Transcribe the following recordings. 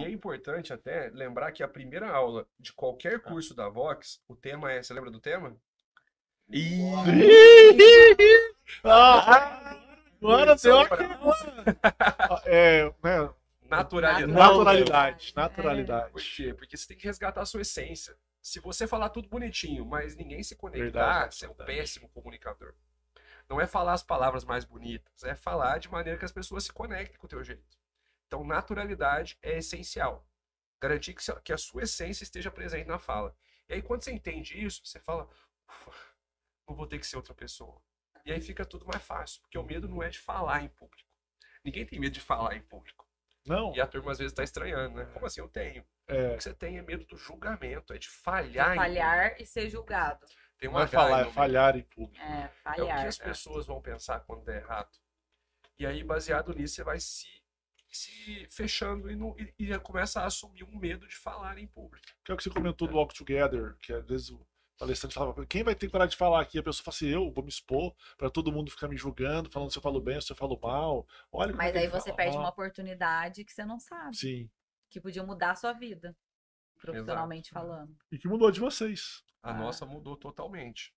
E é importante até lembrar que a primeira aula de qualquer curso da Vox, o tema é. Você lembra do tema? Ah, agora deu é, né, Naturalidade. naturalidade. Naturalidade. Por quê? Porque você tem que resgatar a sua essência. Se você falar tudo bonitinho, mas ninguém se conectar, Verdade, você é um verdade. péssimo comunicador. Não é falar as palavras mais bonitas, é falar de maneira que as pessoas se conectem com o teu jeito. Então, naturalidade é essencial. Garantir que a sua essência esteja presente na fala. E aí, quando você entende isso, você fala, não vou ter que ser outra pessoa. E aí fica tudo mais fácil, porque o medo não é de falar em público. Ninguém tem medo de falar em público. Não, E a turma às vezes tá estranhando, né? Como assim eu tenho? é, O que você tem é medo do julgamento, é de falhar. em Falhar e ser julgado. Tem não é aí falar, é falhar em público. É, É o falhar. que as pessoas vão pensar quando der errado. E aí, baseado nisso, você vai se, se fechando e, não, e, e começa a assumir um medo de falar em público. Que é o que você comentou do Walk Together, que às vezes o palestrante falava, quem vai ter que parar de falar aqui? A pessoa fala assim, eu vou me expor pra todo mundo ficar me julgando, falando se eu falo bem ou se eu falo mal. Olha é Mas aí você fala perde mal. uma oportunidade que você não sabe. Sim. Que podia mudar a sua vida. Profissionalmente falando. E que mudou de vocês. A Ah. nossa mudou totalmente.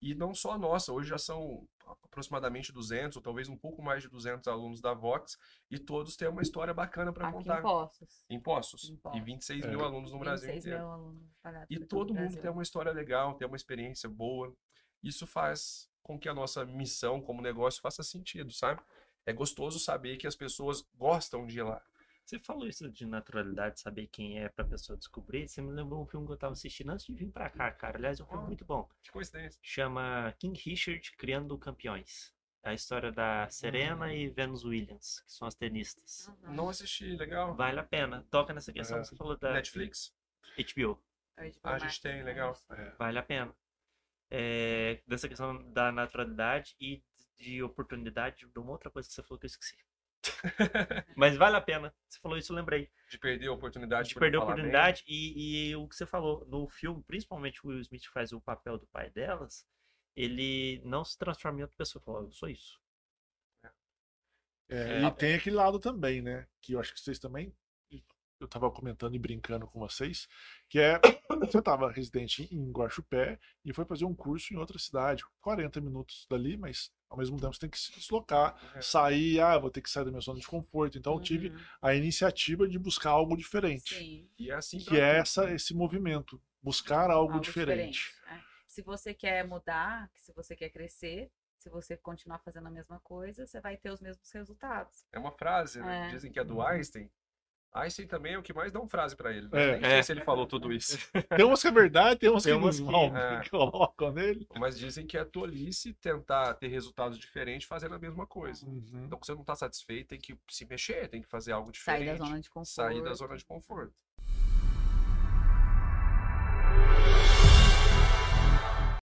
E não só a nossa, hoje já são aproximadamente 200, ou talvez um pouco mais de 200 alunos da Vox, e todos têm uma história bacana para contar. em Poços. Em Poços. E Em 26 É. mil alunos no Brasil 26 inteiro. mil alunos espalhados E todo o mundo Brasil. tem uma história legal, tem uma experiência boa. Isso faz com que a nossa missão como negócio faça sentido, sabe? É gostoso saber que as pessoas gostam de ir lá. Você falou isso de naturalidade, saber quem é pra pessoa descobrir. Você me lembrou um filme que eu tava assistindo antes de vir pra cá, cara. Aliás, é um filme muito bom. Que coincidência. Chama King Richard Criando Campeões. É a história da Serena e Venus Williams, que são as tenistas. Uhum. Não assisti, legal. Vale a pena. Toca nessa questão É. que você falou da Netflix? HBO. Tipo, Ah, a gente tem, né? legal. É. Vale a pena. É, dessa questão da naturalidade e de oportunidade de uma outra coisa que você falou que eu esqueci. Mas vale a pena. Você falou isso, eu lembrei. De perder a oportunidade de perder a oportunidade e, e o que você falou no filme, principalmente o Will Smith faz o papel do pai delas, ele não se transforma em outra pessoa, fala, eu sou isso. É, É. e tem aquele lado também, né? Que eu acho que vocês também. Eu tava comentando e brincando com vocês, que é. Você tava residente em Guaxupé e foi fazer um curso em outra cidade, 40 minutos dali, mas ao mesmo tempo você tem que se deslocar, É. sair, ah, vou ter que sair da minha zona de conforto. Então eu tive Uhum. a iniciativa de buscar algo diferente. Sim. E é assim Que é essa, esse movimento, buscar algo, algo diferente. É. Se você quer mudar, se você quer crescer, se você continuar fazendo a mesma coisa, você vai ter os mesmos resultados. É uma frase, né? É. Dizem que é do Uhum. Einstein. Einstein também é o que mais dão frase pra ele. É. né? Nem sei É. se ele falou tudo isso. Tem umas que é verdade, tem umas Tem que umas que- é. que colocam nele. Mas dizem que é tolice tentar ter resultados diferentes fazendo a mesma coisa. Uhum. Então, se você não tá satisfeito, tem que se mexer, tem que fazer algo Sair diferente. da zona de conforto. Sair da zona de conforto.